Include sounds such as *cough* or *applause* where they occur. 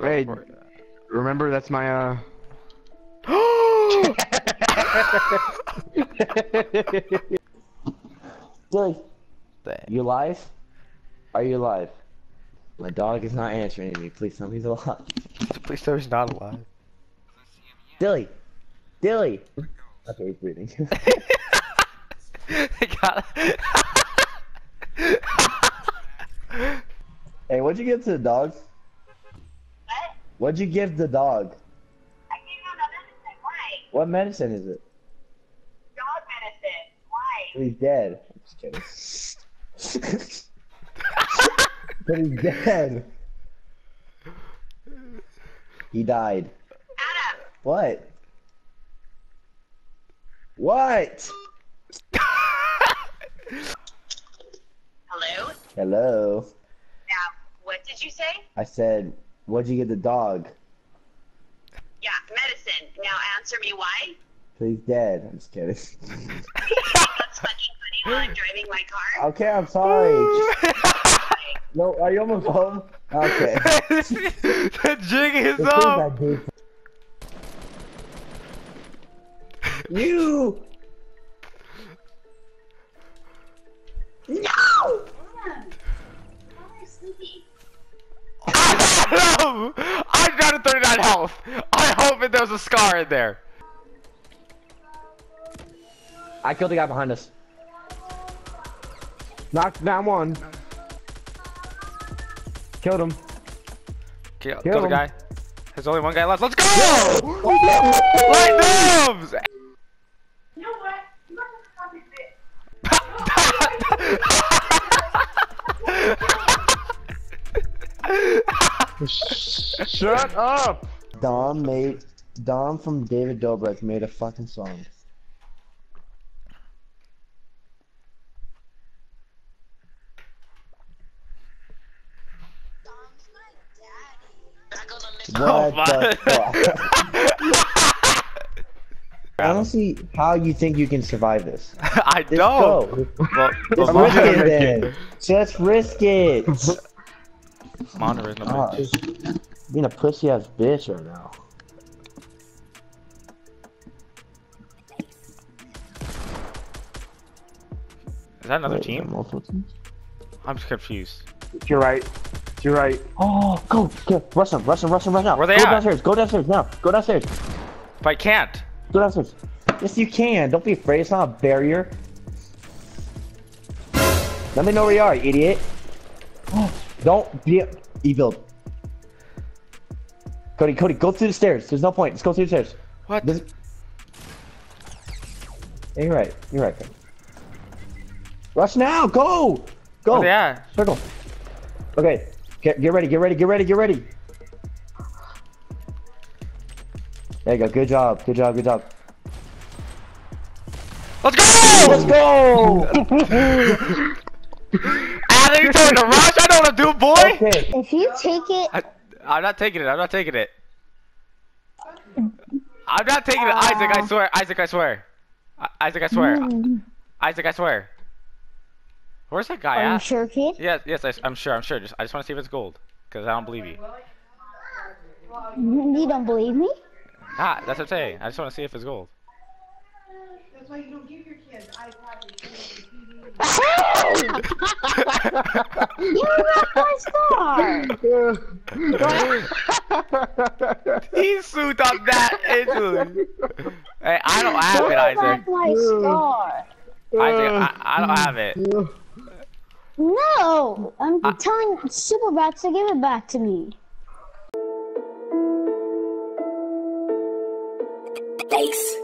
Hey, remember that's my uh. *laughs* Billy, Dang. you live? Are you alive? My dog is not answering me. Please tell me he's alive. Please tell me he's not alive. Dilly! Dilly! Okay, he's breathing. *laughs* Got hey, what'd you get to the dogs? What? What'd you give the dog? I gave you another medicine. Why? What medicine is it? Dog medicine. Why? He's dead. I'm just kidding. *laughs* but he's dead. He died. Adam! What? What? Hello? Hello. Now, what did you say? I said, what'd you get the dog? Yeah, medicine. Now answer me why? He's dead. I'm just kidding. *laughs* That's fucking funny while I'm driving my car. okay, I'm sorry. *laughs* no, are you almost home? Okay. *laughs* the jig is The up. You! No! Hope there's a scar in there. I killed the guy behind us. Knocked down one. Killed him. Kill, Kill kill the guy. There's only one guy left. Let's go! Light bombs! You know what? You must have a bit. Shut up! Dom made Dom from David Dobrik made a fucking song. What Oh, my- the fuck? I don't see how you think you can survive this. *laughs* I Just don't. go. Well, *laughs* Just well, risk it then. Just risk it. Monitor is no Ah, bitch. being a pussy ass bitch right now. Is that another Wait, team? multiple teams? I'm just confused. You're right. You're right. Oh, go, go, rush them, rush them, rush them right now. Where they go at? downstairs, go downstairs now. Go downstairs, If I can't. go downstairs. Yes, you can. Don't be afraid. It's not a barrier. Let me know where you are, idiot. *gasps* Don't be e-build. Cody, Cody, go through the stairs. There's no point. Let's go through the stairs. What? This... Yeah, you're right. You're right. Cody. Rush now. Go. Go. Where they at? Circle. Okay. Get get ready. Get ready. Get ready. Get ready. There you go. Good job. Good job. Good job. Let's go! Let's go. *laughs* Adam, you told me to rush? I know what I'm doing, boy! okay. If you take it, I, I'm not taking it. I'm not taking it. I'm not taking it. Isaac, I swear. Isaac, I swear. I- Isaac, I swear. Mm. Isaac, I swear. Where's that guy are you at? sure, kid? Yes, yes, I, am sure. I'm sure. Just, I just want to see if it's gold, because I don't believe you. You don't believe me? Ah, that's what I'm saying. I just want to see if it's gold. That's why you don't give your kids iPads and TV. You wrecked my star! he sued up that instantly. Hey, I don't have it, Isaac. You Isaac. wrecked my star! Isaac, I, I don't have it. No! I'm I- telling Superbats to give it back to me. Face